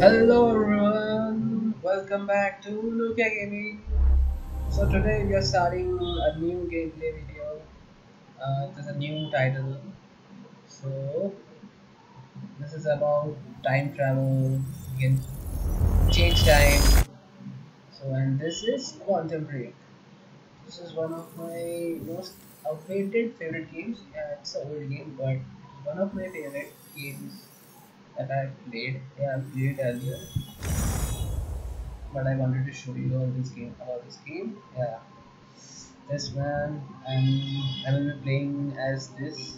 Hello everyone, welcome back to Lukia Gaming. So today we are starting a new gameplay video. Uh, there's a new title. So this is about time travel. You can change time. So and this is Quantum Break. This is one of my most outdated favorite games. Yeah, it's an old game, but one of my favorite games that I played. Yeah, I played earlier, but I wanted to show you all this game about this game. Yeah, this man, and I will be playing as this.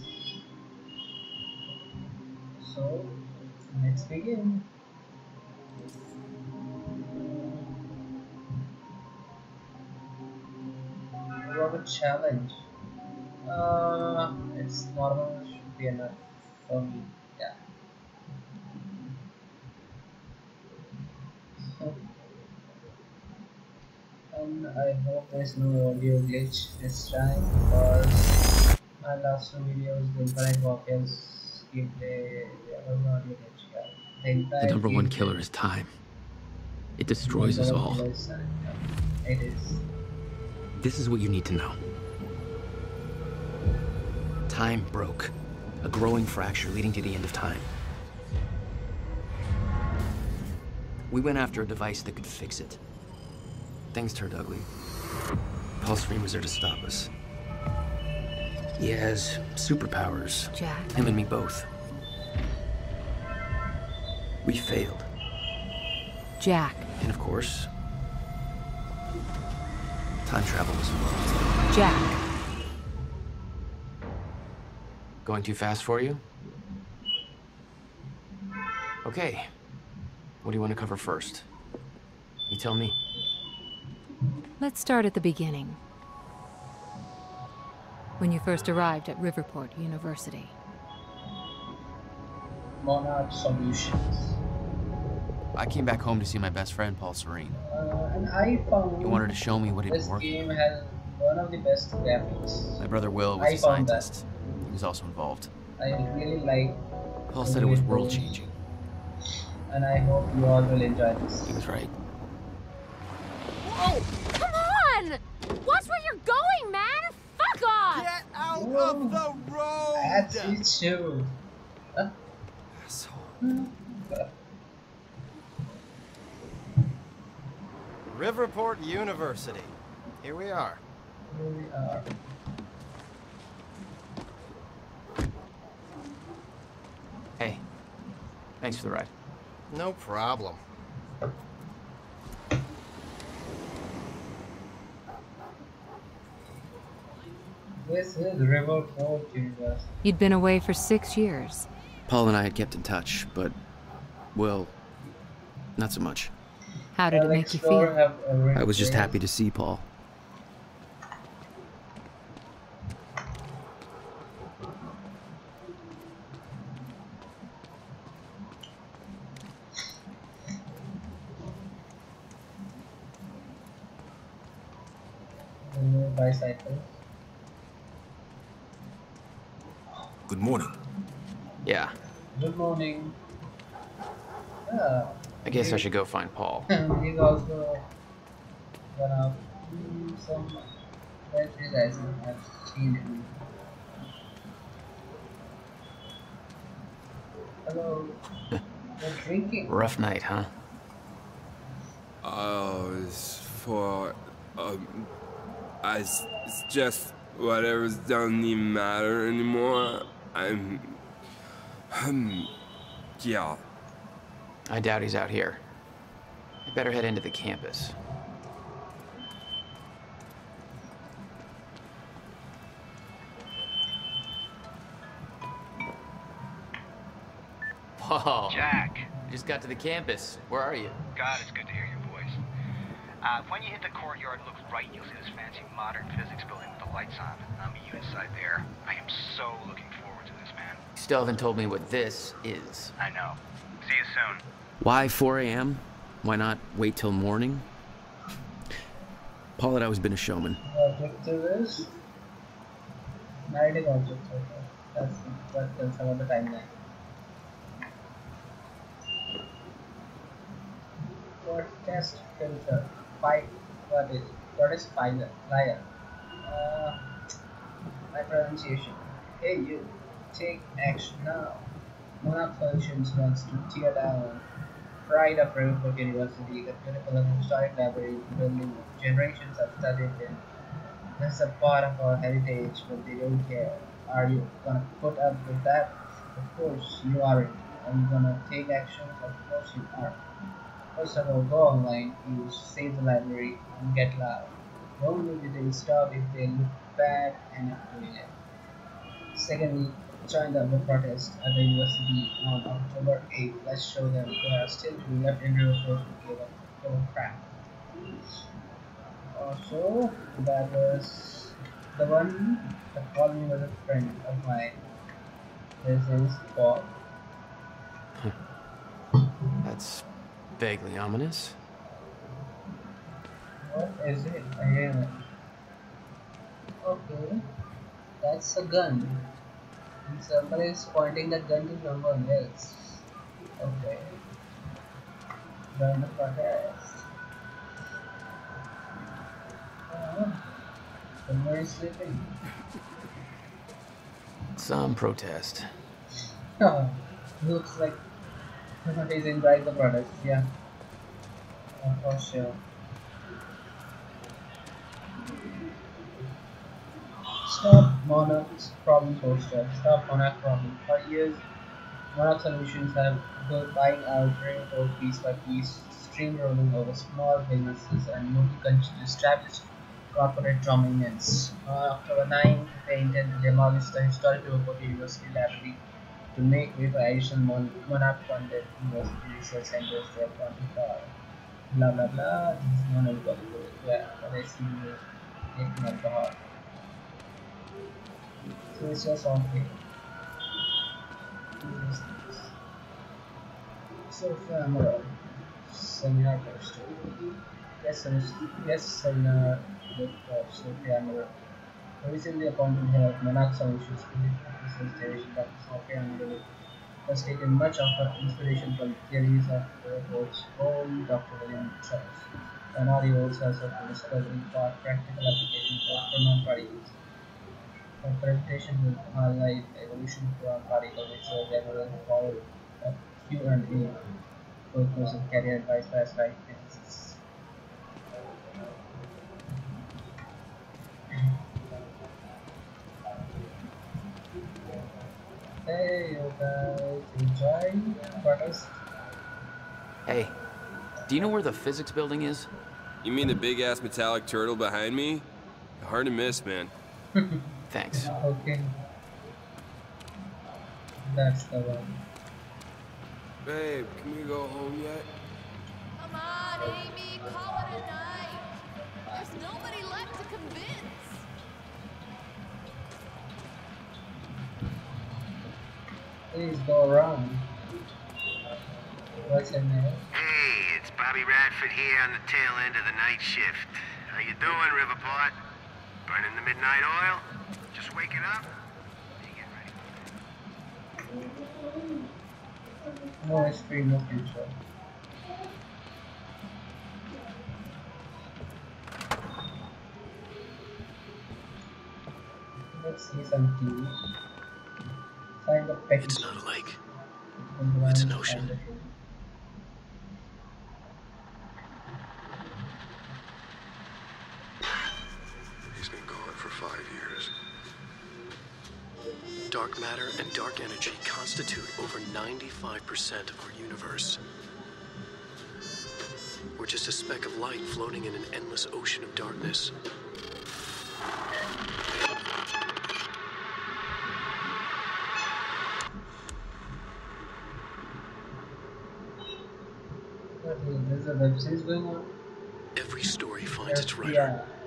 So let's begin. What a challenge. Uh, it's normal should be enough for me. And I hope there's no audio glitch this time because my last two videos the Infinite Walkers gameplay there was no audio glitch. Yeah. The, number one killer is time. It destroys us all. less than- yeah, It is. This is what you need to know. Time broke. A growing fracture leading to the end of time. We went after a device that could fix it. Things turned ugly. Paul Serene was there to stop us. He has superpowers. Jack. Him and me both. We failed. Jack. And of course, time travel was involved. Jack. Going too fast for you? Okay. What do you want to cover first? You tell me. Let's start at the beginning. When you first arrived at Riverport University. Monarch Solutions. I came back home to see my best friend, Paul Serene. Uh, and I found He wanted to show me what he'd this been working game has one of the best graphics. My brother Will was I a found that. scientist. He was also involved. I really like Paul said it was world changing. And I hope you all will enjoy this. He was right. Whoa! Come on! Watch where you're going, man! Fuck off! Get out Whoa. of the road! That's it too. Huh? Asshole. Riverport University. Here we are. Here we are. Hey, thanks for the ride. No problem. This is River Fort University. You'd been away for six years. Paul and I had kept in touch, but, well, not so much. How did it make you feel? I was just happy to see Paul. Good morning. Yeah, Good morning. Yeah, I guess I should go find Paul. he's also one of mm, some batteries I think I've seen him. Hello. Drinking. Rough night, huh? Oh, it's for um, I, s- it's just whatever's doesn't even matter anymore. I'm, um, yeah. I doubt he's out here. I better head into the campus. Paul. Jack, You just got to the campus. Where are you? God, it's good to hear your voice. Uh, when you hit the courtyard, look right, you'll see this fancy modern physics building with the lights on. I'll meet you inside there. I am so looking forward to this, man. You still haven't told me what this is. I know. See you soon. Why 4 a.m.? Why not wait till morning? Paul had always been a showman. objective is night is objective. Okay. That's that tells about the timeline. Protest filter. Fight. What is? What is pilot? Liar. Uh, my pronunciation. Hey you, take action now. Monarch Solutions wants to tear down pride of Riverport University, the beautiful and historic library building generations have studied in. This is a part of our heritage, but they don't care. Are you gonna put up with that? Of course you aren't. Are you gonna take action? Of course you are. First of all, go online, use Save the Library, and get loud. Only will they stop if they look bad and it. Secondly, join the protest at the university on October 8th. Let's show them there are still two left in Riverport to give a, crap. Also, that was the one that called me was a friend of mine. His name is Paul. That's vaguely ominous. What is it? It. Okay, that's a gun. And somebody is pointing the gun to someone else. Okay. Join the protest. Oh, uh-huh. someone is sleeping. Some protest. Oh, looks like the protest. Yeah. For sure. Stop Monarch's problem poster. Stop Monarch problem. For years, Monarch Solutions have been buying out railroad piece by piece, streamrolling over small businesses and moving to establish corporate dominance. On October 9, they intend to demolish the historic University Library to make way for additional mon- Monarch-funded university research centers there from far. Blah blah blah. This is not everybody. Yeah, but I see you taking up the heart. So it's just okay. So camera seminar poster. Yes, sir. Yes, seminar with uh, so camera. Recently appointed head of Monarch Solutions Research Division, Amaral has taken much of her inspiration from theories of the report's own Dr. William Charles. Amaral also has a discovery for practical application for quantum particles. Her presentation will highlight evolution for particle which are generally followed a Q and A for course of career advice by slide Hey you guys, enjoy protest. Hey, do you know where the physics building is? You mean the big ass metallic turtle behind me? Hard to miss, man. Thanks. Okay. That's the one. Babe, can we go home yet? Come on, Amy, call it a night. There's nobody left to convince. Please go around. What's your name? Hey, it's Bobby Radford here on the tail end of the night shift. How you doing, Riverport? Burning the midnight oil? Just waking up? You getting ready? No history, no future. Let's see some TV. Find the picture. It's not a lake. it's an ocean. He's been gone for five years. Dark matter and dark energy constitute over 95% of our universe. We're just a speck of light floating in an endless ocean of darkness. There's a web series going on? Every story finds its writer. Yeah.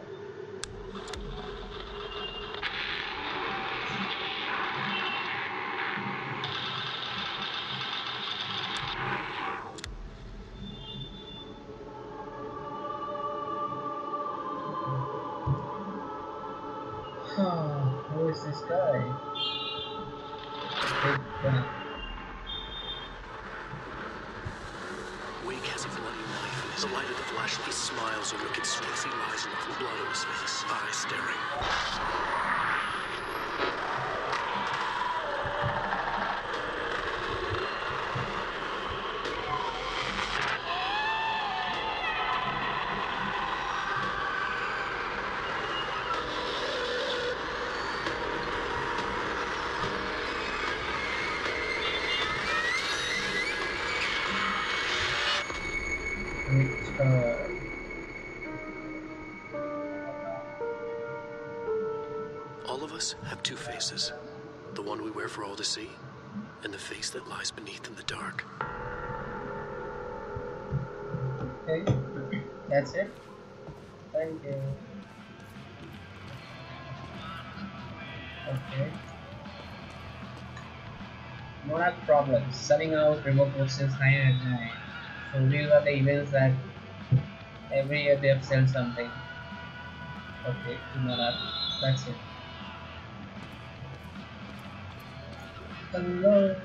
Have two faces. The one we wear for all to see, and the face that lies beneath in the dark. okay, that's it. Thank you. Okay. Monarch problems. Selling out remote ports since 999. So these are the events that every year they have sold something. Okay, Monarch. That's it. Hello.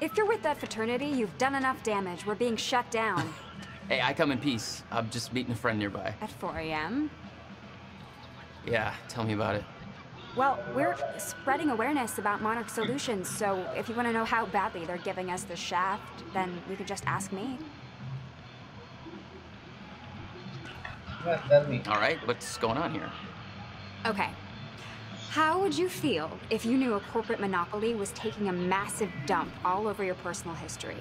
If you're with that fraternity, you've done enough damage. We're being shut down Hey, I come in peace. I'm just meeting a friend nearby. at 4 a.m. Yeah, tell me about it. Well, we're spreading awareness about Monarch Solutions, so if you want to know how badly they're giving us the shaft, then you could just ask me. Yeah, tell me. All right, what's going on here? Okay. How would you feel if you knew a corporate monopoly was taking a massive dump all over your personal history?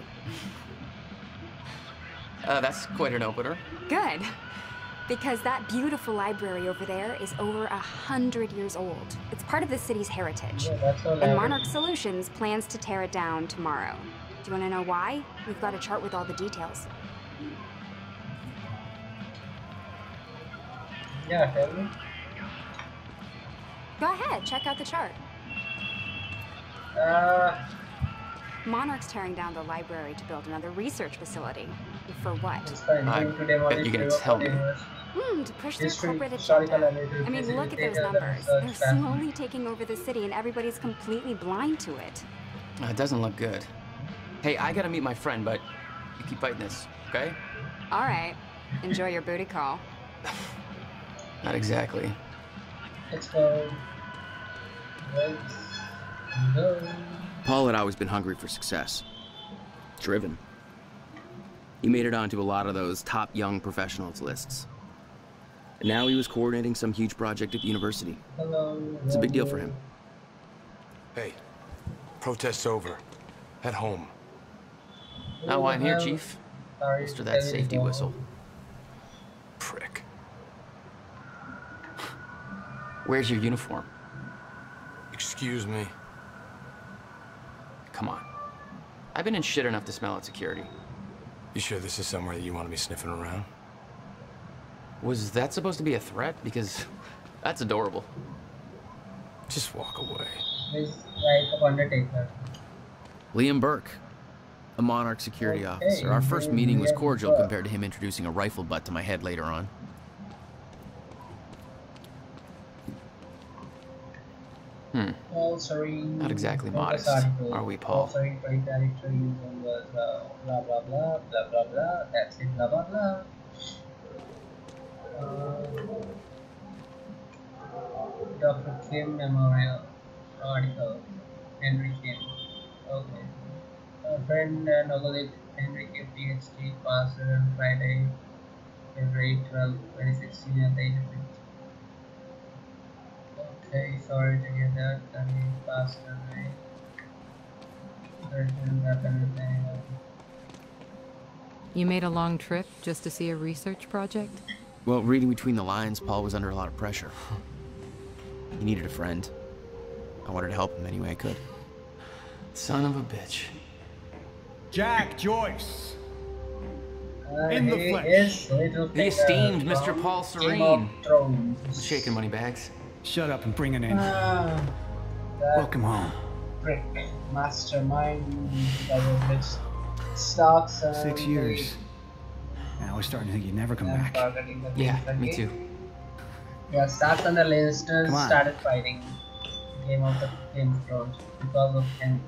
Uh, that's quite an opener. Good. Because that beautiful library over there is over a hundred years old. It's part of the city's heritage. Yeah, that's all I And. Monarch Solutions plans to tear it down tomorrow. Do you want to know why? We've got a chart with all the details. Yeah, tell me. Go ahead, check out the chart. Uh, Monarch's tearing down the library to build another research facility. For what? I Going to demolish bet you're gonna tell me. University. Hmm, to push their corporate agenda. I mean, look at those numbers. They're slowly taking over the city, and everybody's completely blind to it. Uh, it doesn't look good. Hey, I gotta meet my friend, but you keep fighting this, okay? All right. Enjoy your booty call. Not exactly. Let's go. Let's. Paul had always been hungry for success. Driven. He made it onto a lot of those top young professionals lists. And now he was coordinating some huge project at the university. Hello. It's a big deal for him. Hey, protest's over. Head home. Now why I'm here, Chief. sorry Thanks to for that safety whistle. Prick. Where's your uniform? Excuse me. Come on. I've been in shit enough to smell at security. You sure this is somewhere that you want to be sniffing around? Was that supposed to be a threat? Because that's adorable. Just walk away. Please write of Undertaker. Liam Burke, a Monarch security Okay, officer. Our first meeting was cordial compared to him introducing a rifle butt to my head later on. Hmm. Not exactly modest, article. are we, Paul? All sorry, right directory using was uh, blah blah blah blah blah blah. That's it. Blah blah blah. Uh, Dr. Kim Memorial article. Henry Kim. Okay. A friend and colleague Henry Kim PhD passed on Friday, February 12, 2016 at the age of 50. Okay, sorry to hear that. I mean, passed away. Sorry to happen with. You made a long trip just to see a research project? Well, reading between the lines, Paul was under a lot of pressure. He needed a friend. I wanted to help him any way I could. Son of a bitch. Jack Joyce. Uh, In the flesh. The esteemed Mr. Paul Serene. Shaking money bags. Shut up and bring it in. Ah, Welcome home. prick mastermind by which stocks and Six years. Now we're starting to think you'd never come back. Yeah, names me too. Yeah, Stark and the Lannisters started fighting Game of the Game of Thrones because of him.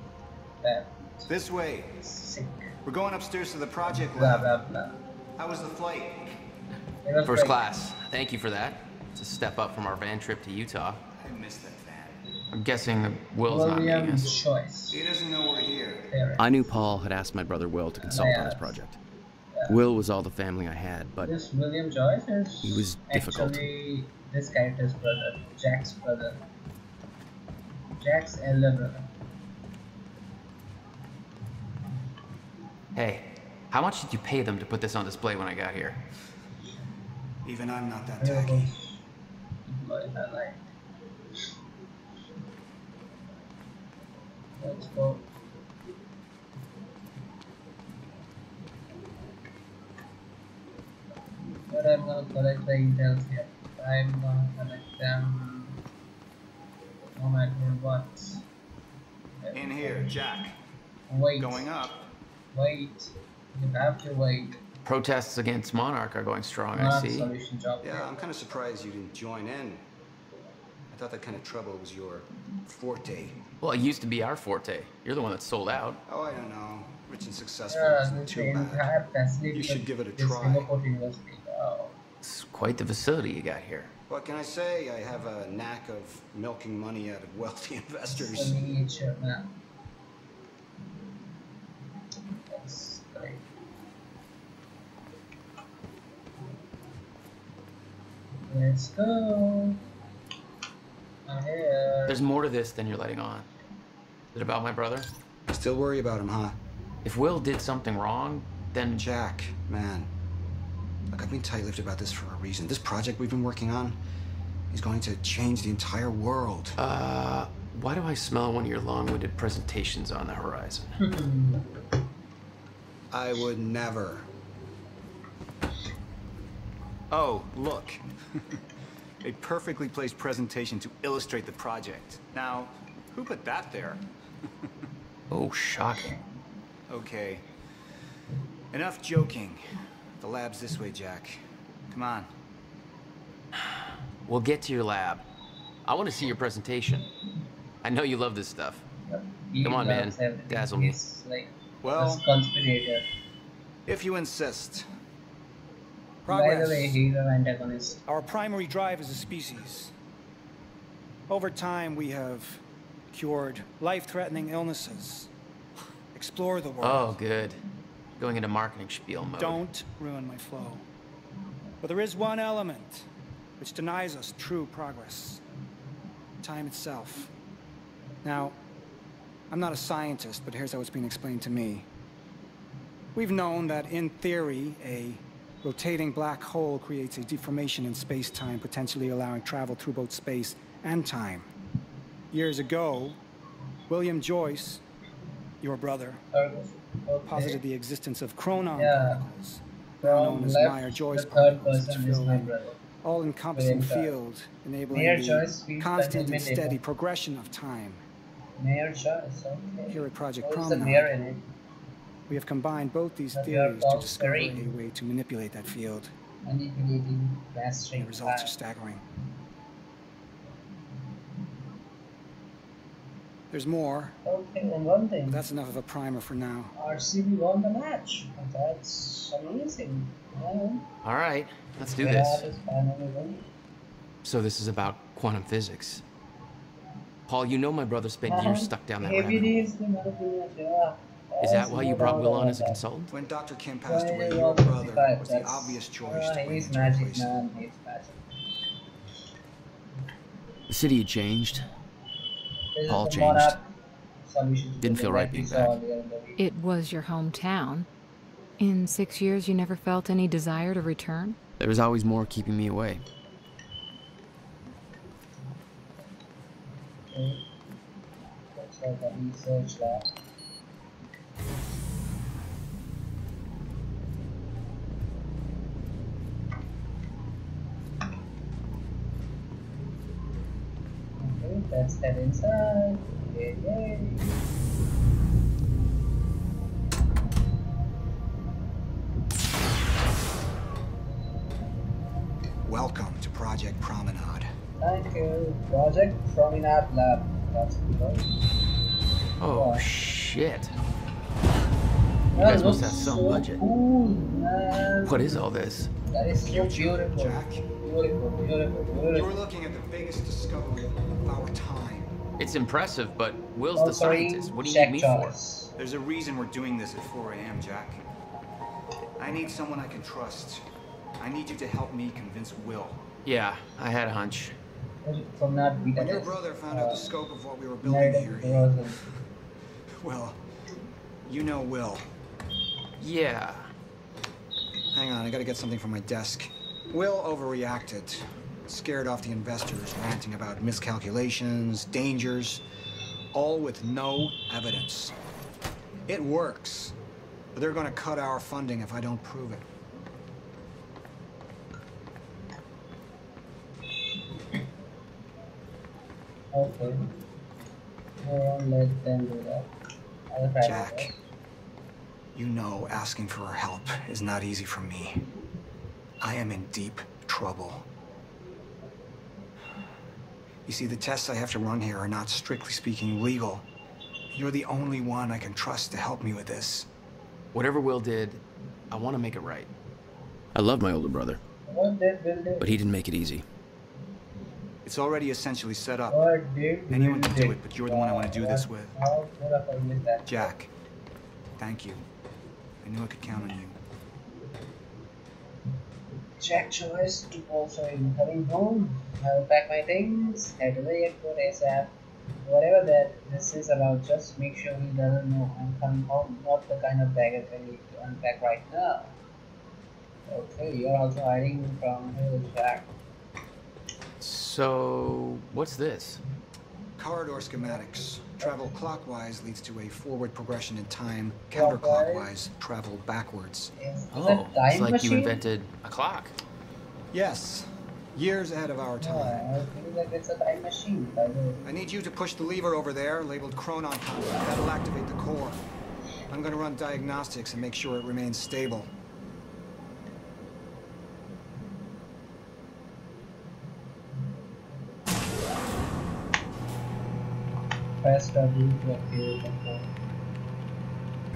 That This way. sick. We're going upstairs to the project Blah lab. blah blah. How was the flight? Was First great. class. Thank you for that. It's a step up from our van trip to Utah. I missed that van. I'm guessing that Will's not meeting William us. Choice. He doesn't know we're here. I knew Paul had asked my brother Will to consult on his Yes. project. Will was all the family I had, but This William Joyce is He was difficult. actually this character's brother, Jack's brother. Jack's elder brother. hey, how much did you pay them to put this on display when I got here? Even I'm not that There tacky. was employee highlight. Let's go. But I'm gonna collect the details here. I'm gonna collect them no matter what. In here, Jack. Wait. Going up. Wait. You have to wait. Protests against Monarch are going strong, I see. solution job. Yeah, I'm kind of surprised you didn't join in. I thought that kind of trouble was your forte. Well, it used to be our forte. You're the one that sold out. Oh, I don't know. Rich and successful Yeah, isn't too bad. You should give it a try. Riverport University. Wow. It's quite the facility you got here. What can I say? I have a knack of milking money out of wealthy investors. a miniature map. That's great. Let's go. I'm here. There's more to this than you're letting on. Is it about my brother? Still worry about him, huh? If Will did something wrong, then Jack, man. Look, I've been tight-lipped about this for a reason. This project we've been working on is going to change the entire world. Uh, why do I smell one of your long-winded presentations on the horizon? I would never. Oh, look. A perfectly placed presentation to illustrate the project. Now, who put that there? oh, shocking. Okay. Enough joking. The lab's this way, Jack. Come on. We'll get to your lab. I want to see your presentation. I know you love this stuff. He Come on, man. Dazzle me. Like Well- conspirator. If you insist. By the way, he's an antagonist. Our primary drive as a species. Over time, we have cured life-threatening illnesses. Explore the world. Oh, good. Going into marketing spiel mode. Don't ruin my flow. But there is one element which denies us true progress. Time itself. Now, I'm not a scientist, but here's how it's being explained to me. We've known that, in theory, a rotating black hole creates a deformation in space-time, potentially allowing travel through both space and time. Years ago, William Joyce, your brother, Okay. posited the existence of chronon Yeah. particles, now known as Meyer-Joyce particles, which person fill an all-encompassing field, enabling Meyer-Joyce the constant and steady progression of time. Meyer-Joyce, okay. Here at Project Promenade, mayor? We have combined both these But they are theories to discover very- a way to manipulate that field. Manipulating mastering. The results are staggering. There's more, Okay, and one thing. that's enough of a primer for now. RCB won the match. That's amazing. Yeah. All right, let's do this. is finally winning. So this is about quantum physics. Paul, you know my brother spent Uh-huh. years stuck down that rabbit Heavy hole. Days, the motherfucker, yeah. Is that why you brought Will on as a consultant? When Dr. Kim passed away, your brother was the obvious choice to bring he's in to magic replace him. man, he's magic. The city had changed. Paul changed. Monarch solution to Didn't feel right being back. earlier in the video. It was your hometown. In six years, you never felt any desire to return? There was always more keeping me away. Okay. Okay, let's head inside. Yay, yay. Welcome to Project Promenade. Thank you. Project Promenade Lab. That's good. Oh, Yeah. shit. You guys That must have some so budget. Cool. What is all this? That is so beautiful. Jack. Beautiful, beautiful, You're looking at the biggest discovery of our time. It's impressive, but Will's Oh, the sorry, scientist. What do you check need me for? There's a reason we're doing this at 4 a.m., Jack. I need someone I can trust. I need you to help me convince Will. Yeah, I had a hunch. From not be When your brother found uh, out the scope of what we were building here, he, well, you know Will. Yeah. Hang on, I gotta get something from my desk. Will overreacted. Scared off the investors, ranting about miscalculations, dangers, all with no evidence. It works, but they're gonna cut our funding if I don't prove it. Okay. I won't let them do that. I'll Jack. That. You know asking for her help is not easy for me. I am in deep trouble. You see, the tests I have to run here are not strictly speaking legal. You're the only one I can trust to help me with this. Whatever Will did, I want to make it right. I love my older brother, What did Bill do? but he didn't make it easy. It's already essentially set up. Anyone can do it, but you're the one I want to do this with. How good of a miss that? Jack, thank you. I knew I could count on you. Jack Joyce to also in coming home. I will pack my things, head to the airport ASAP. Whatever that this is about, just make sure he doesn't know I'm coming home. Not the kind of baggage I need to unpack right now. Okay, you're also hiding from his Jack. So, what's this? Corridor schematics. Travel clockwise leads to a forward progression in time. Counterclockwise, travel backwards. Is Oh, it's like machine? you invented a clock. Yes, years ahead of our No, time. Ah, I feel like it's a time machine. By the way. I need you to push the lever over there, labeled Chronon Conduit. That'll activate the core. I'm gonna run diagnostics and make sure it remains stable. Press W to activate the phone.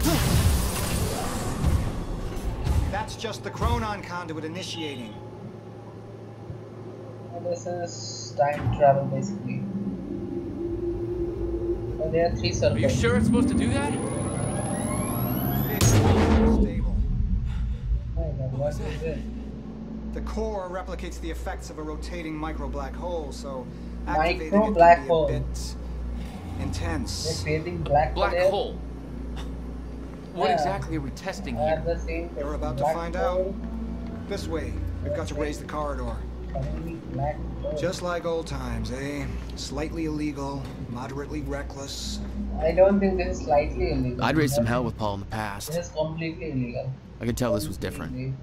Uh, That's just the Chronon Conduit initiating. And this is time travel basically. Oh, there are three Are you sure it's supposed to do that? Stable. My what is it? The core replicates the effects of a rotating micro black hole, so Micro activating it black hole. a bit They're intense. creating black, Black there. hole. What Yeah. exactly are we testing I have here? the same You're about to find hole, This way. We've got to raise the corridor. suddenly black hole. Just like old times, eh? Slightly illegal, moderately reckless. I don't think this is slightly illegal. I'd raised some hell with Paul in the past. This is completely illegal. I could tell this was different.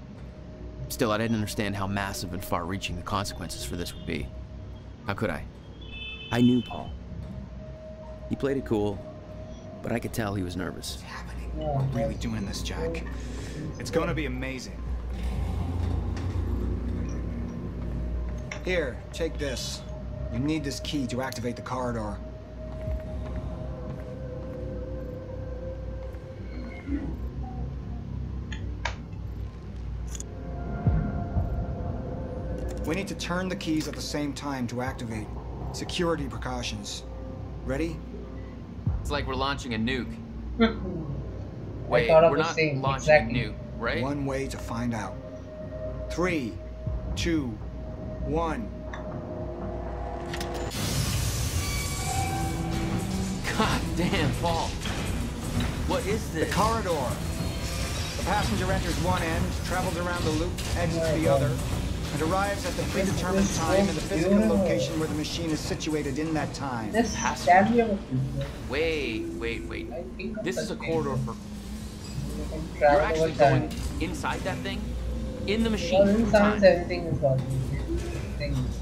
Still, I didn't understand how massive and far reaching the consequences for this would be. How could I? I knew Paul. He played it cool, but I could tell he was nervous. Yeah, We're really doing this, Jack. It's gonna be amazing. Here, take this. You need this key to activate the corridor. We need to turn the keys at the same time to activate. Security precautions. Ready? It's like we're launching a nuke. Mm-hmm. I Wait, thought of we're the not same, launching exactly. a nuke, right? One way to find out. Three, two, one. God damn, Paul. What is this? The this? corridor. The passenger enters one end, travels around the loop, exits the other, and arrives at the predetermined time in the physical location where the machine is situated in that time. This Has to can be a Wait, wait, wait. I think of This is a corridor for. You can You're actually going inside that thing? In the machine? Well, full time. everything is possible. Things.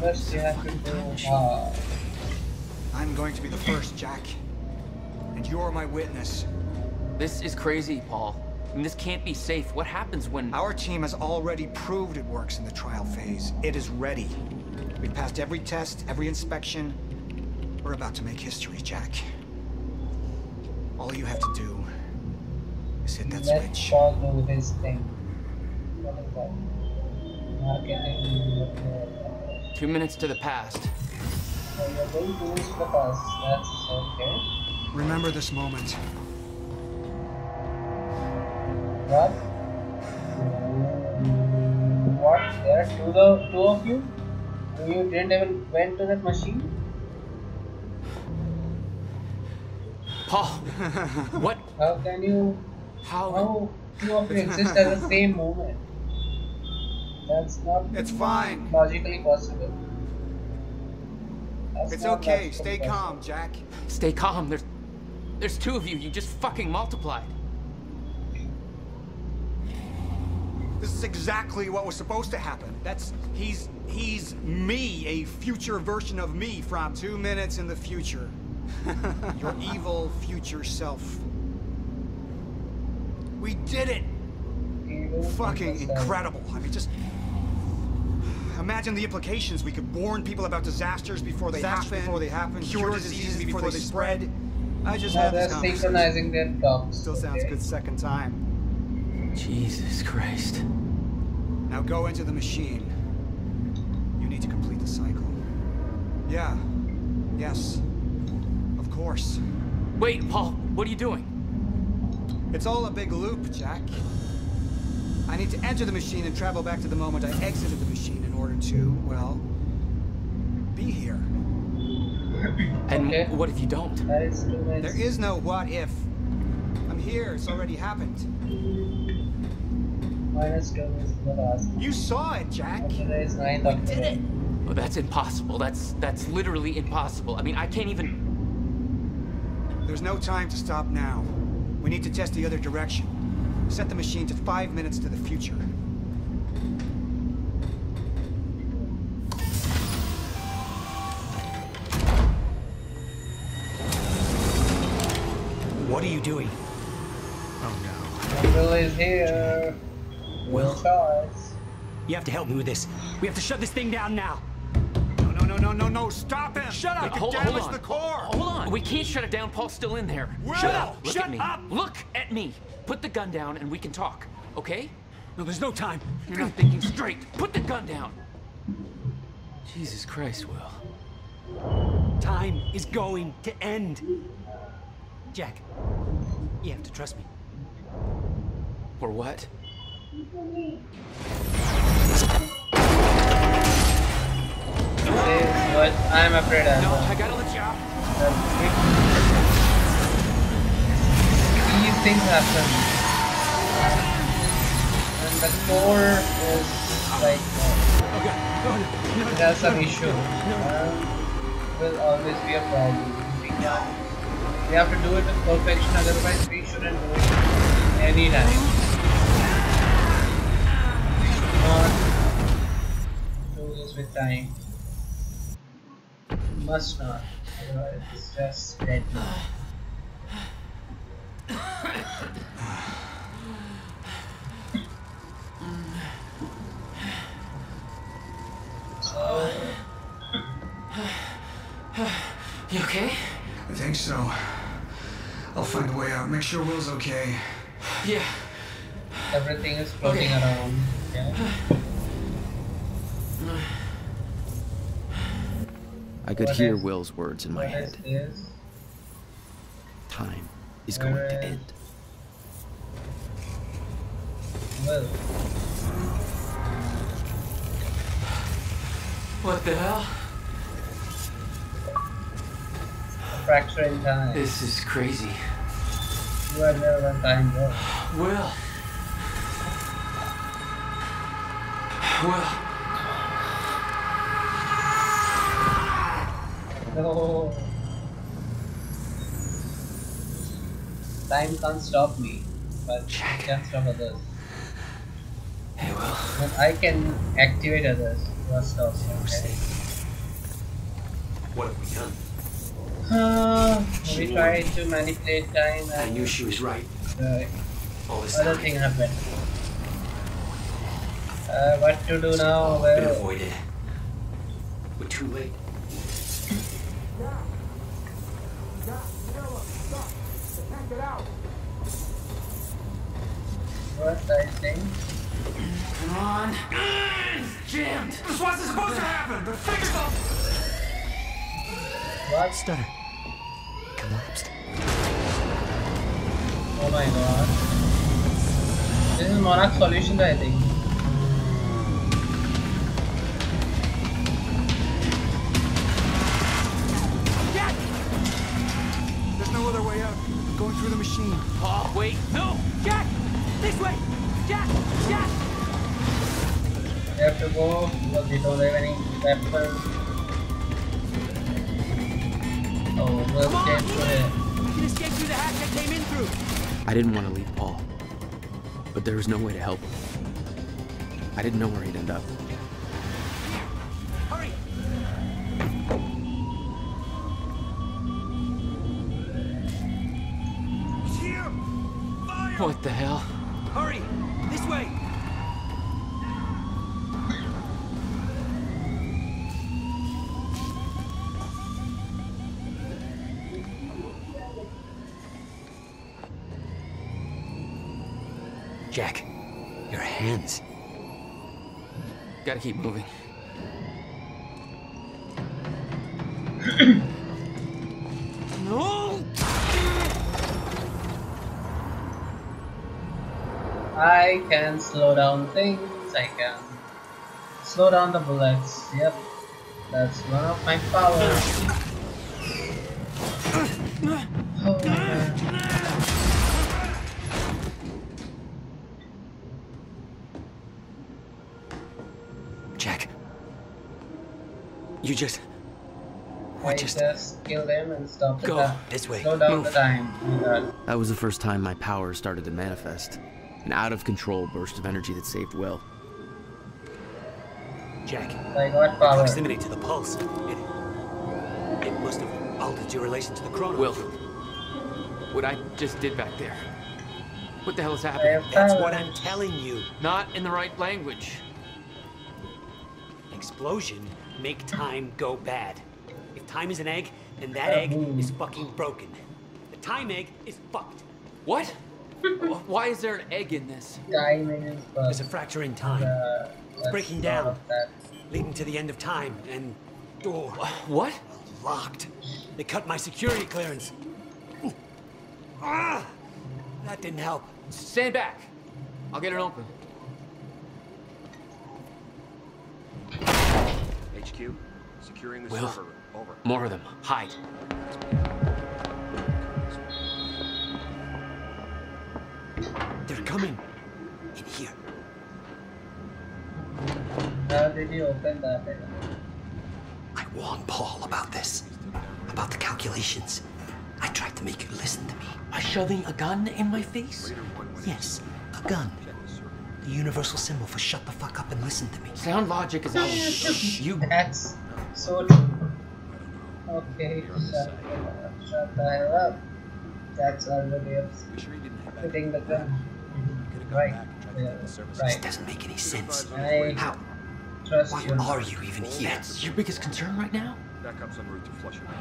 First, you have to go. Uh, I'm going to be the first, Jack. And you're my witness. This is crazy, Paul. I mean, this can't be safe. What happens when. Our team has already proved it works in the trial phase. It is ready. We've passed every test, every inspection. We're about to make history, Jack. All you have to do is hit that Let switch. Paul do his thing. What is that? Marketing. Two minutes to the past. So you're going to the past. That's okay. Remember this moment. What? What? There are two, the, two of you? And you didn't even went to that machine? Paul, what? How can you? How? How two of you exist at the same moment? That's not. It's fine. Logically possible. That's It's okay. Stay possible. calm, Jack. Stay calm. There's, there's two of you. You just fucking multiplied. This is exactly what was supposed to happen. That's he's he's me, a future version of me from two minutes in the future. Your evil future self. We did it! Fucking incredible. I mean, just imagine the implications. We could warn people about disasters before they Disasters happen. before they happen, Cure diseases before, they spread. I just Now had they're this conversation. synchronizing their talks. Still sounds okay? good second time. Jesus Christ. Now go into the machine. You need to complete the cycle. Yeah. Yes. Of course. Wait, Paul, what are you doing? It's all a big loop, Jack. I need to enter the machine and travel back to the moment I exited the machine in order to, well, be here. And what if you don't? That is two minutes. There is no what if. I'm here. It's already happened. Minus two is the last. You saw it, Jack. Today is 9th October. did it. Well, that's impossible. That's that's literally impossible. I mean, I can't even. There's no time to stop now. We need to test the other direction. Set the machine to five minutes to the future. What are you doing? Oh Will is here. Will You have to help me with this. We have to shut this thing down now. No, no, no, no, no, no. Stop him! Shut Wait, up! hold, it hold on. the core! Hold on. We can't shut it down. Paul's still in there. Will! Shut up. Look Shut at me. up! Look at me. Put the gun down and we can talk. Okay? No, there's no time. You're not thinking straight. Put the gun down. Jesus Christ, Will. Time is going to end. Jack, you have to trust me. Or what? This is what I'm afraid of. No, I gotta let you out. These things happen. And the core is like. Uh, it has some issue. Uh, will always be a problem. We can't. We have to do it with perfection, otherwise, we shouldn't do it any time. We should not do this with time. You Must not, otherwise, it's just dead. So, You okay? I think so. I'll find a way out. Make sure Will's okay. Yeah. everything is floating Okay. around. Yeah. I could hear Will's words in my head. Time is going to end. What the hell? a fracture in time. This is crazy. You are there when time goes. Will. Will. No. Time can't stop me, but it can stop others. Hey, Will. But I can activate others are stopped. Okay? What have we done? Uh, we tried to manipulate time I knew she was right. the All this other time. thing happened. Uh, what to do now? Been avoided. We're too late. What are you saying? Come on. It's jammed. This wasn't supposed to happen. The fingers all. What? Stutter. Collapsed. Oh my god. This is Monarch solution, I think. The machine. Oh, wait. No! Jack! This way! Jack! Jack! We have to go because we don't have any weapons. Oh, we'll Come get on! to it. We can escape through the hatch I came in through. I didn't want to leave Paul, but there was no way to help him. I didn't know where he'd end up. What the hell? Hurry! This way! Jack, your hands. Gotta keep moving. No! I can slow down things. I can slow down the bullets. Yep, that's one of my powers. Oh man. Jack. You just. I just killed him and stopped the Go this way. Slow down Move. the time. Oh. That was the first time my powers started to manifest. An out of control burst of energy that saved Will. Jack. Like what power? Proximity to the pulse. It. It must have altered your relation to the chronon. Will. What I just did back there. What the hell is happening? That's what I'm telling you. Not in the right language. Explosion make time go bad. If time is an egg, then that egg is fucking broken. The time egg is fucked. What? Why is there an egg in this? Time There's a fracture in time. Uh, it's breaking down, leading to the end of time, and door What? locked. They cut my security clearance. Ah, that didn't help. Stand back. I'll get it open. HQ, securing the Will. server room. Over. More of them. Hide. They're coming. In here. How did you open that? I. I warned Paul about this. About the calculations. I tried to make you listen to me. By shoving a gun in my face? Yes, a gun. The universal symbol for shut the fuck up and listen to me. Sound logic is out. Shh, you. That's so true. Okay, shut, shut the hell up. That's already of hitting the gun. Right. Yeah, This doesn't make any sense. I How? trust Why you. are you even here? That's your biggest concern right now? Backup's en route to flush it out.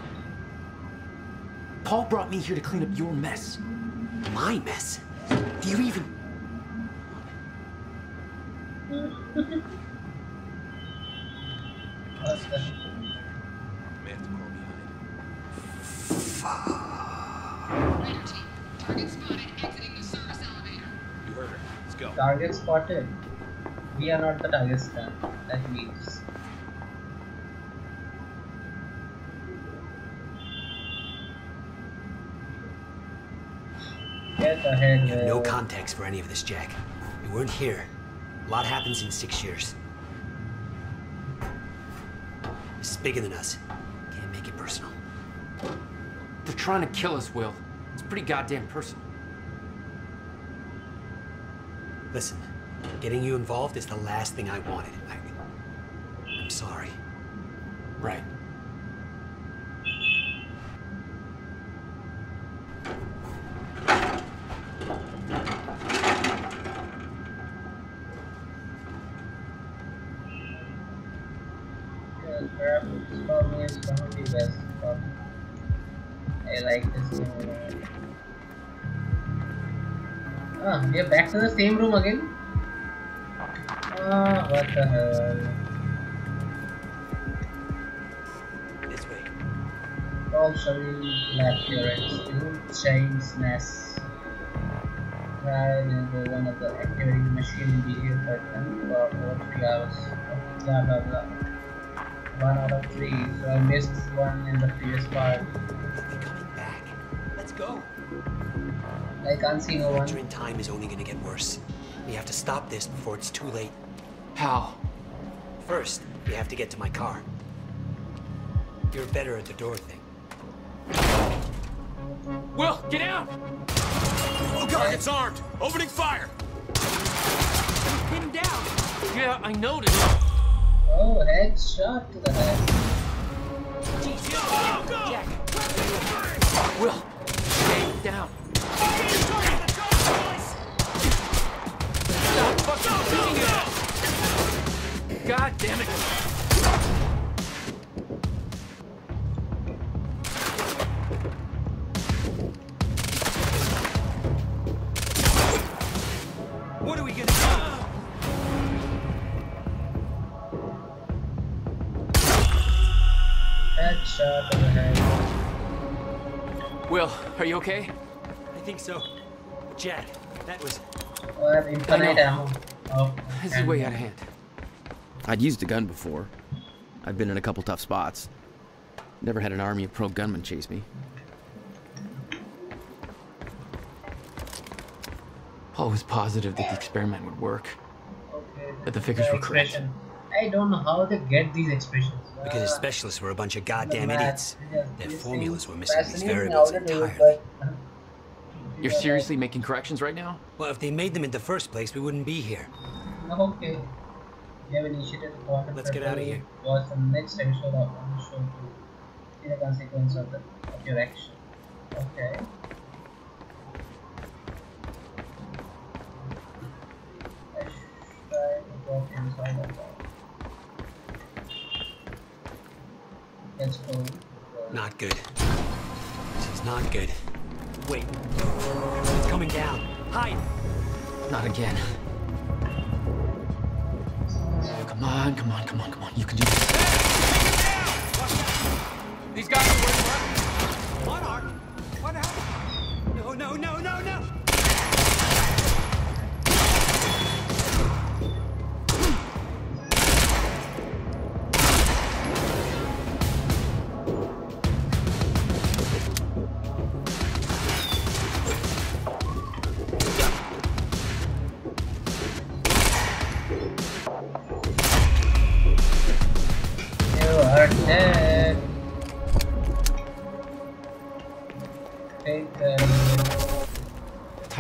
Paul brought me here to clean up your mess. My mess? Do you even. What's that? Target spotted. We are not the target scan. That means. Get ahead, You have no Will. context for any of this, Jack. You weren't here. A lot happens in six years. This is bigger than us. Can't make it personal. They're trying to kill us, Will. It's pretty goddamn personal. Listen, getting you involved is the last thing I wanted. I, I'm sorry. Right. To the same room again. Ah, what the hell? This way. Left parents to James Ness. Trial is one of the activity machine video pattern for about three hours. Blah blah blah. One out of three, so I missed one in the previous part. I can't see no one. Entering time is only gonna get worse. We have to stop this before it's too late. How? First, we have to get to my car. You're better at the door thing. Will, get out! Oh god, it's armed! Opening fire! Pinned down. Yeah, I noticed. Oh, headshot to the head. Oh, Jack. Will, stay down. God damn it! What are we gonna do? Headshot to the head. Will, are you okay? I think so. Jack, that was. What infinite ammo? Oh, This is way out of hand. I'd used a gun before. I'd been in a couple tough spots. Never had an army of pro gunmen chase me. Paul was positive that the experiment would work. Okay. That the figures were correct. I don't know how they get these expressions. Because the specialists were a bunch of goddamn The idiots. Their formulas were missing these variables how they do it, entirely. Uh, You're seriously making corrections right now? Well, if they made them in the first place, we wouldn't be here. Okay. We have initiated the quantum Let's get out of here. Was the next episode of the show to see the consequence of the of your action. Okay. I should try to walk inside of that. Let's go. Not good. This is not good. Wait. It's coming down. Hide! Not again. Come on, come on, come on. You can do this. These guys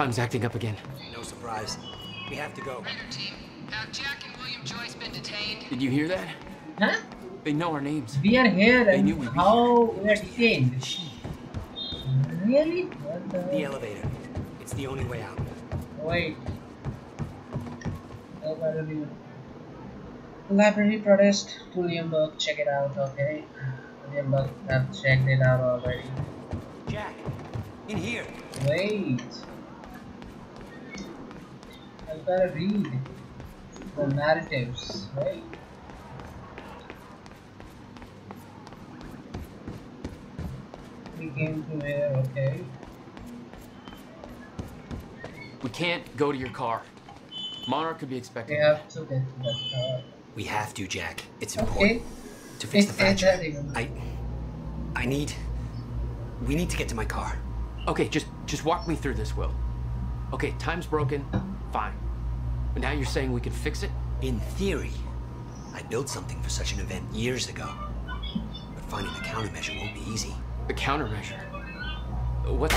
Time's acting up again. No surprise. We have to go. Have Jack and William Joyce been detained? Did you hear that? Huh? They know our names. We are here They and knew we'd be how we are detained. Really? What the? The elevator. It's the only way out. Wait. Library. Library protest. William Burke, check it out, okay? William Burke have checked it out already. Jack, in here. Wait. Gotta read the narratives, right? We came to here, okay? We can't go to your car. Monarch could be expecting. We have to get to the car. We have to, Jack. It's Okay. important. To fix the It's- it's fracture. I. I need. We need to get to my car. Okay, just just walk me through this, Will. Okay, time's broken. Fine. But now you're saying we could fix it? In theory, I built something for such an event years ago. But finding the countermeasure won't be easy. The countermeasure. What?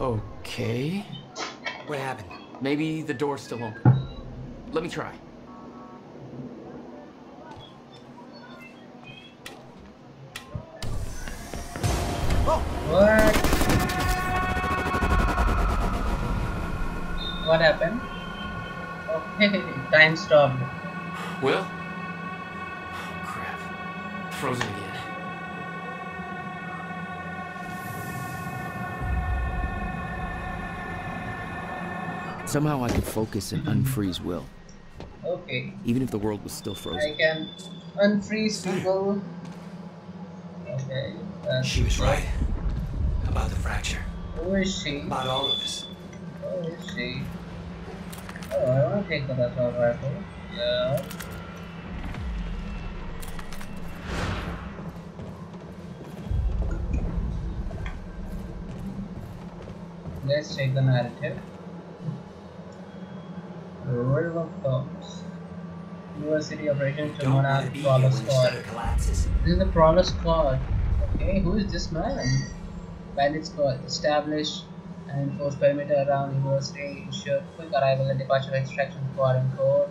Okay. What happened? Maybe the door's still open. Let me try. Oh. What? What happened? Okay, time stopped. Will? Oh, crap. Frozen again. Somehow I could focus and unfreeze Will, Okay. even if the world was still frozen. I can unfreeze people. Okay. She was right. About the fracture. Who is she? About all of us. Who is she? Oh, I want to take the assault rifle. Yeah. Let's take the narrative. River of Thoughts. University Operation to Monarch Prowler here when the Squad. This is the Prowler Squad. Okay, who is this man? Bandit Squad. Establish and enforce perimeter around University. Ensure quick arrival and departure of Extraction Squad and Core.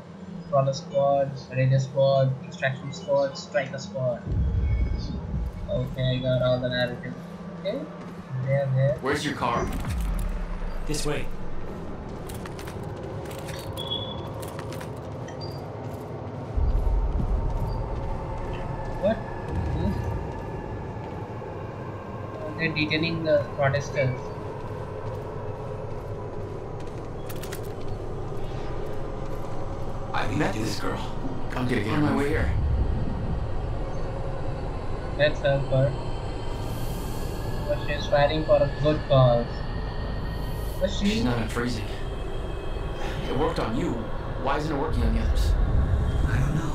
crawler Squad, Radio Squad, Extraction Squad, Striker Squad. Okay, I got all the narrative. Okay, there, there. Where's your car? This way. What? Hmm? They're detaining the protesters. I met this girl. I'm gonna get on my way here. Let's help her. But she's fighting for a good cause. But she. She's not unfreezing. It worked on you. Why isn't it working on the others? I don't know.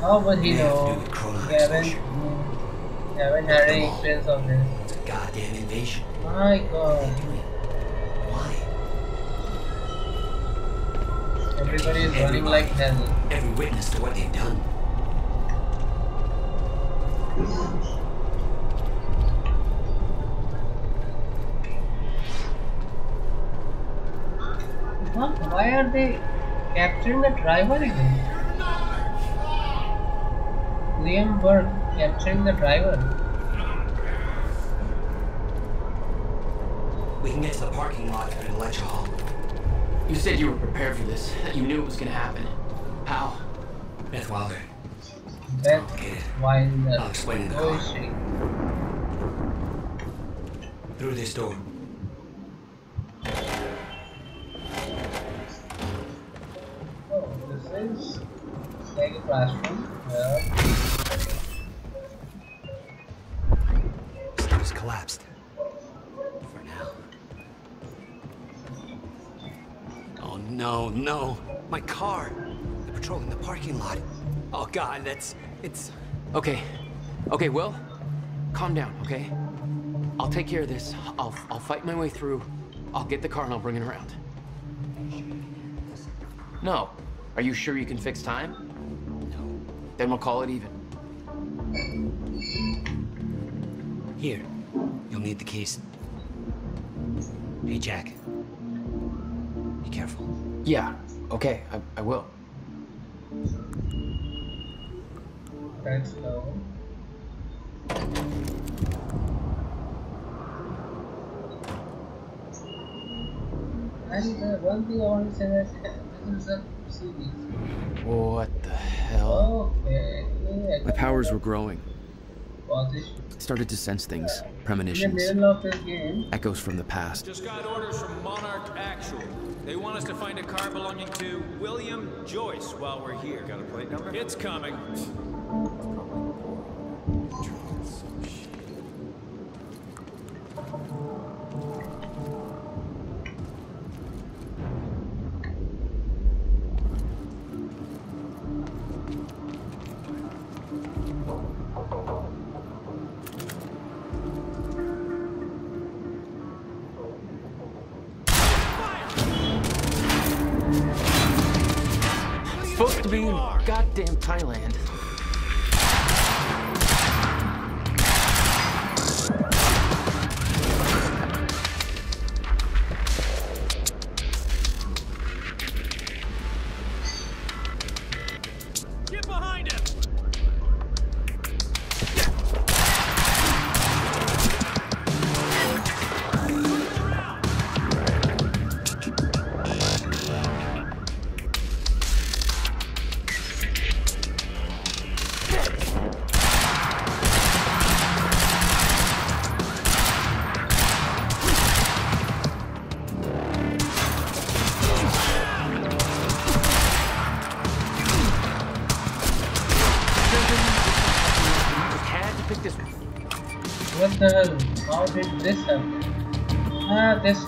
How would he May have to know? do with chronon They haven't, exposure. mm, haven't had any experience of this. It's a goddamn invasion. My god. Why? Everybody is running like hell. Every witness to what they've done. Huh? Why are they capturing the driver again? Liam Burke capturing the driver. We can get to the parking lot at the lecture hall. You said you were prepared for this. That you knew it was gonna happen. How? Beth Wilder. Beth Wilder. I'll explain in the car. Through this door. God, that's it's Okay. Okay, Will. Calm down, okay? I'll take care of this. I'll I'll fight my way through. I'll get the car and I'll bring it around. No. Are you sure you can fix time? No. Then we'll call it even. here. You'll need the keys. Hey Jack. Be careful. Yeah. Okay, I, I will. Let's. And uh, one thing I want to say that this is a series. What the hell? Okay. Yeah, My powers were growing. I started to sense things, In premonitions, middle of this game, echoes from the past. Just got orders from Monarch Actual. They want us to find a car belonging to William Joyce while we're here. Got a plate number? It's coming. Oh.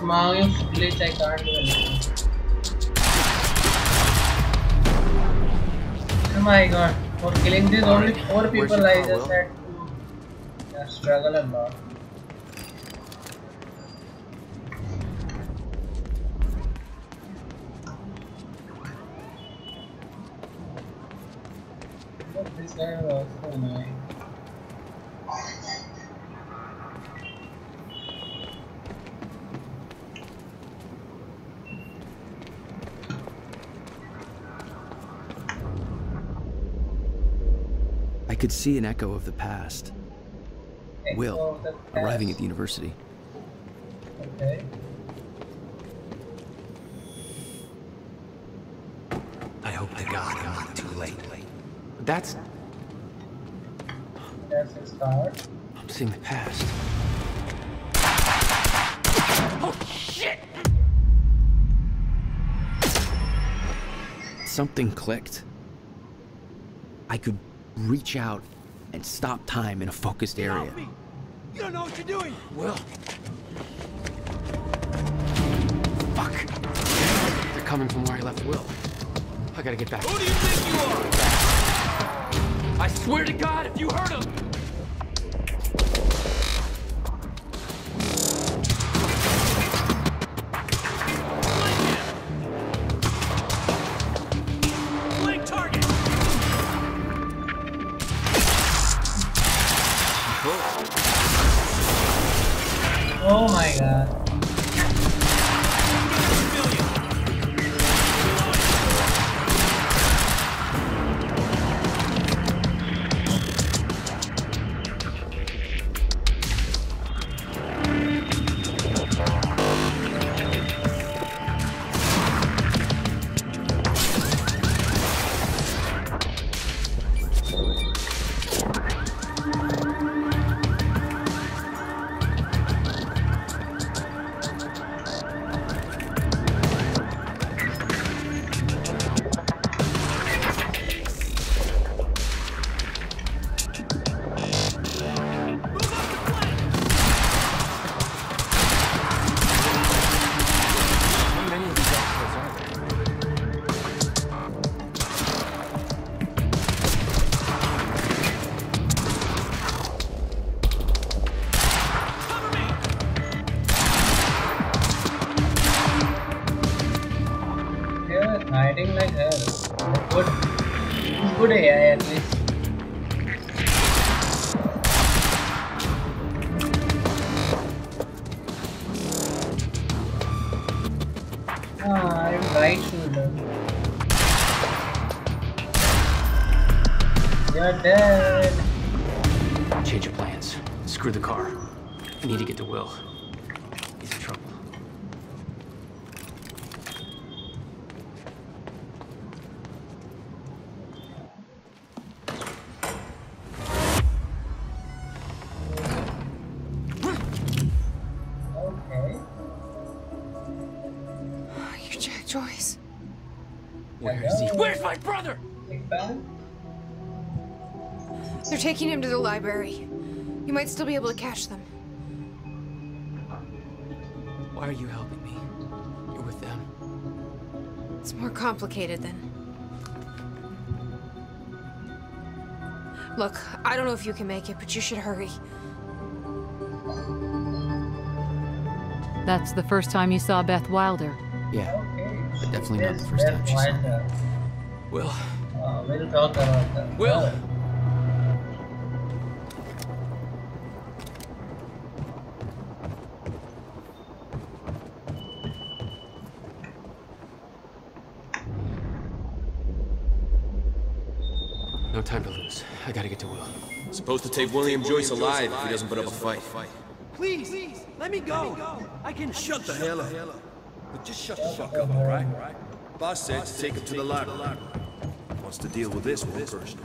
Ah, glitch, I can't do anything. Oh my god, for killing this only four people I just had to yeah, struggle a lot. But this guy was so annoying. Could see an echo of the past. Will, arriving at the university. Okay. I hope to God I'm not too late. That's. That's his car. I'm seeing the past. Oh, shit! Something clicked. I could reach out and stop time in a focused area. You don't know what you're doing. Will. Fuck. They're coming from where I left Will. I gotta get back. Who do you think you are? I swear to God, if you hurt him. Taking him to the library. You might still be able to catch them. Why are you helping me? You're with them. It's more complicated than. Look, I don't know if you can make it, but you should hurry. That's the first time you saw Beth Wilder. Yeah, but definitely not the first time that's she saw why Will. Uh, we'll that. Will. No time to lose. I gotta get to Will. Supposed to take William Joyce alive if he doesn't put up a fight. Please, let me go. I can Shut the hell up. But just shut the fuck up, all right? Boss said to take him to the library. Wants to deal with this one first.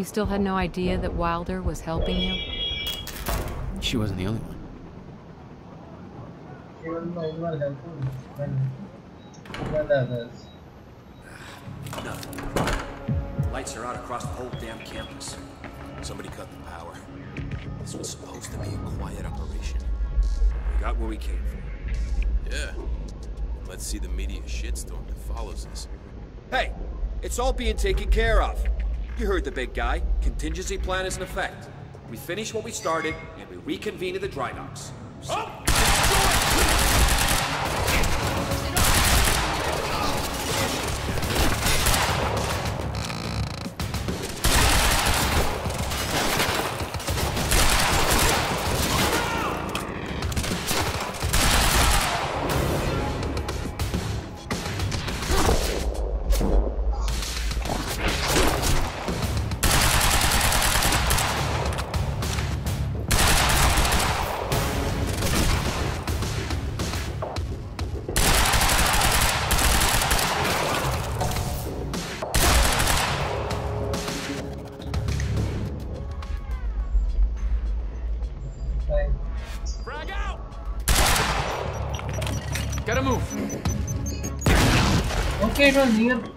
You still had no idea that Wilder was helping you? She wasn't the only one. Even though you are helpful when when the others. Nothing. Lights are out across the whole damn campus. Somebody cut the power. This was supposed to be a quiet operation. We got where we came from. Yeah. Let's see the media shitstorm that follows us. Hey, it's all being taken care of. You heard the big guy. Contingency plan is in effect. We finish what we started, and we reconvene at the dry docks. Like, okay, it was near. Oh.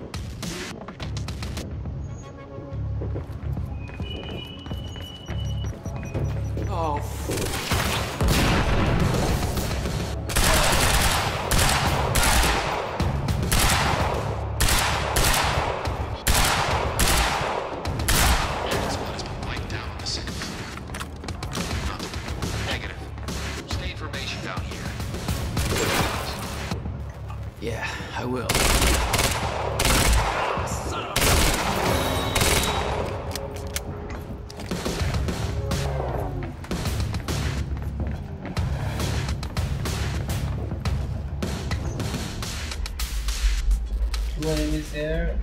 Two enemies there.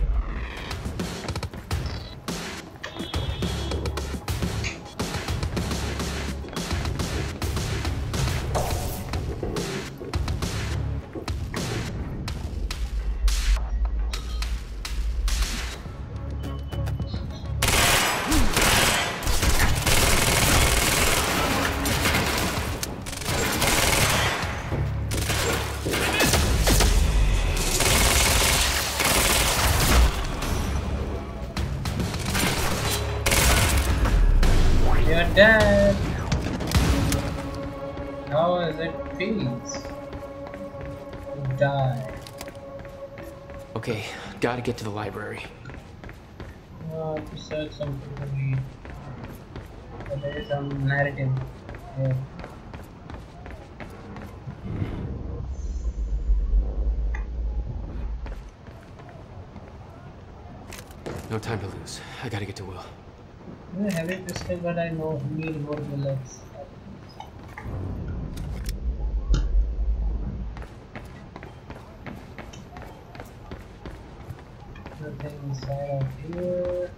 Gotta get to the library. Uh, to search something to read. But there is some narrative here. No time to lose. I gotta get to Will. I have a pistol, but I know need more bullets. Nothing inside here.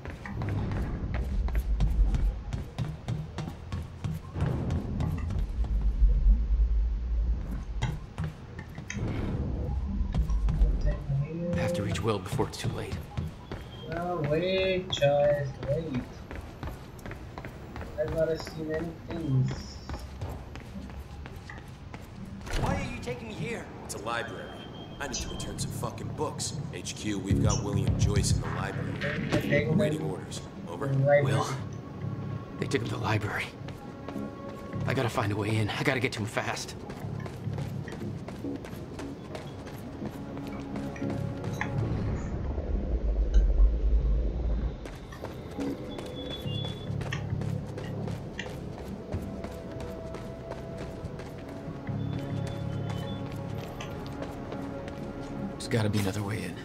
I have to reach Will before it's too late. No, wait, Charles, wait. I gotta see many things. Why are you taking me here? It's a library. I need to return some fucking books. HQ, we've got William Joyce in the library. Waiting orders. Over. Will. They took him to the library. I gotta find a way in. I gotta get to him fast. Gotta be another way in.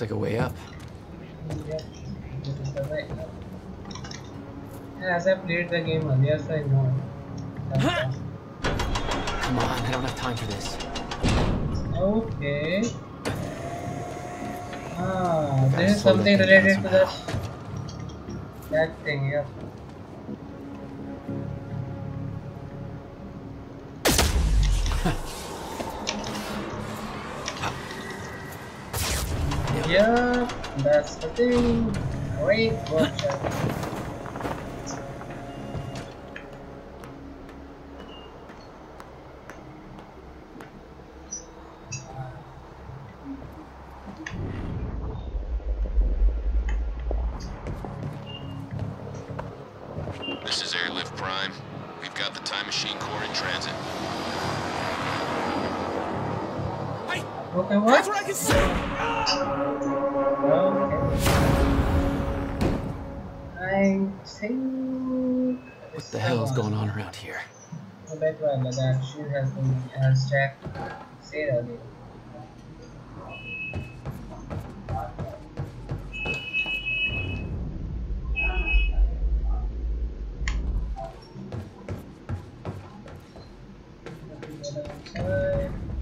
Looks like a way up. Is. As I played the game earlier, so I know. Come on, I don't have time for this. Okay. Ah, this is something related to the that thing, yeah. That's the thing. Great work, Jack. This is Airlift Prime. We've got the Time Machine Core in transit. Okay, what? That's what I can see! I think. What the hell is going on around here? I bet well that she has been as Jack said earlier.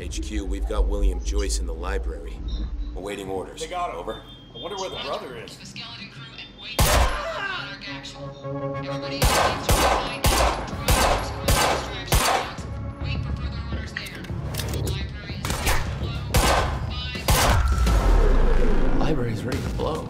HQ, we've got William Joyce in the library. Awaiting orders. They got him. Over. I wonder where the brother is. Library's ready to blow.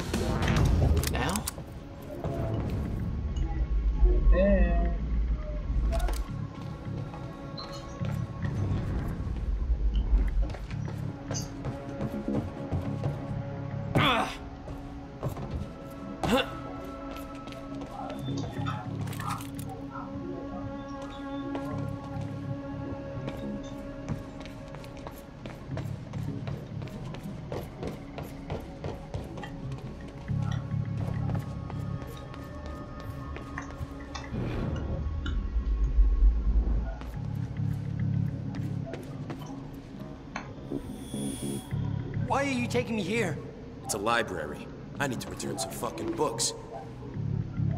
You taking me here? It's a library. I need to return some fucking books.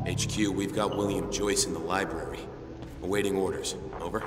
HQ, we've got William Joyce in the library. Awaiting orders. Over.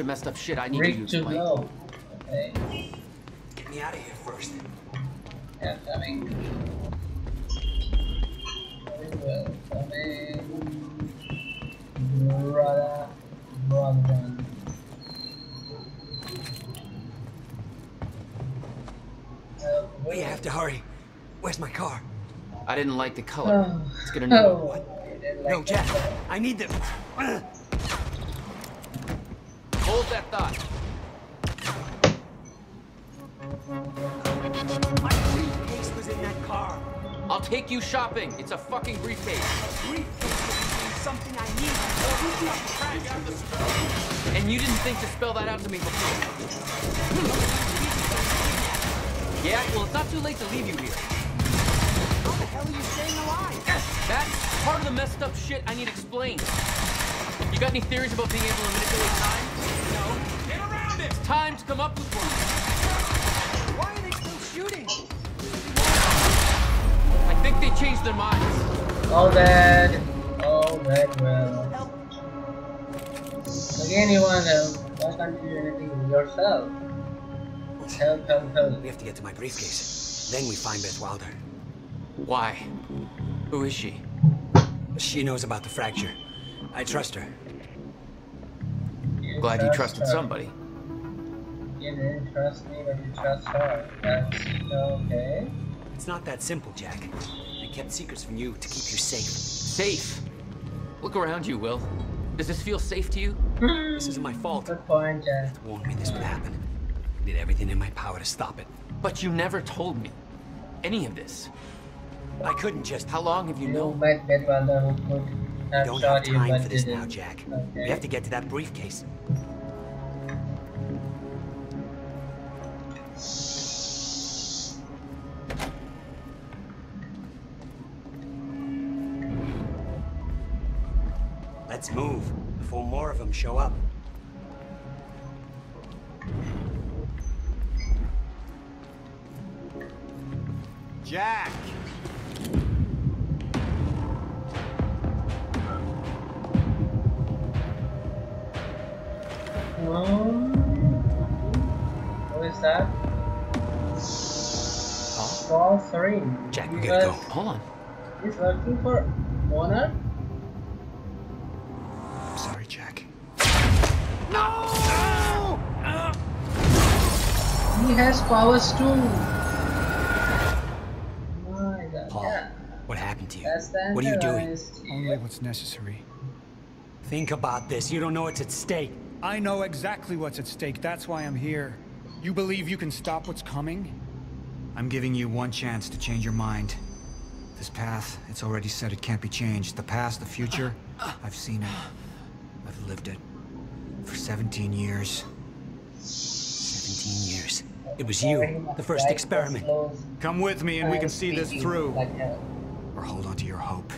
Of messed up shit I need you Ready to to explain. go. Okay. Get me out of here first. Yeah, coming. Well, coming. Brother, brother. Uh, We have to hurry. Where's my car? I didn't like the color. Oh. It's gonna need Oh. No, Jack. I need the. Hold that thought. My briefcase was in that car. I'll take you shopping. It's a fucking briefcase. Briefcase Something I need. And you didn't think to spell that out to me before. Yeah, well, it's not too late to leave you here. How the hell are you staying alive? That's part of the messed up shit I need explained. You got any theories about being able to manipulate time? No. Get around it! It's time to come up with one. Why are they still shooting? I think they changed their minds. All dead. All dead well. Again, you want help. Why can't you do anything yourself? Help, help, help. We have to get to my briefcase. Then we find Beth Wilder. Why? Who is she? She knows about the fracture. I trust her. You Glad you trusted her. somebody. You didn't trust me, but you trust her. That's okay. It's not that simple, Jack. I kept secrets from you to keep you safe. Safe? Look around you, Will. Does this feel safe to you? Hmm, this isn't my fault. Good point, Jack. Warned me this would happen. I Did everything in my power to stop it. But you never told me any of this. I couldn't just. How long have you You known? met Beth Wilder who could have don't shot have time but for this didn't. now, Jack. Okay. We have to get to that briefcase. Let's move before more of them show up. Jack! Um, what is that? Paul Serene. Jack, we gotta go. Hold on. He's looking for Monarch? I'm sorry, Jack. No! He has powers too. My god. Paul, Yeah. what happened to you? What are you doing? Only what's necessary. Think about this. You don't know what's at stake. I know exactly what's at stake. That's why I'm here. You believe you can stop what's coming? I'm giving you one chance to change your mind. This path, it's already said it can't be changed. The past, the future, I've seen it. I've lived it. For 17 years. 17 years. It was you, the first experiment. Come with me and we can see this through. Or hold on to your hope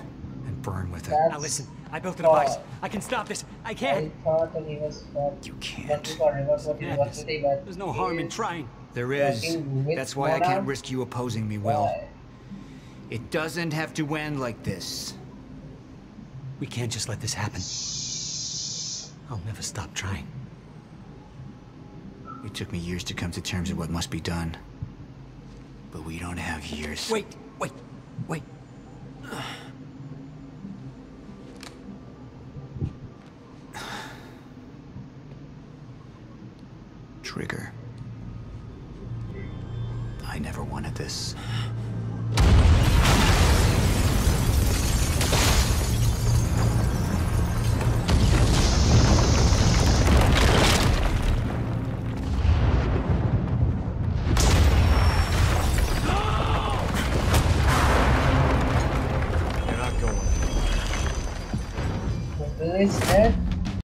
and burn with it. Now listen, I built a device. I can stop this. I can. thought that he was what You can't. he got reverse what he was Madness. today, but There's no harm in trying. There is. That's why I can't risk you opposing me, Will. It doesn't have to end like this. We can't just let this happen. I'll never stop trying. It took me years to come to terms with what must be done. But we don't have years. Wait, wait, wait. Trigger. I never wanted this.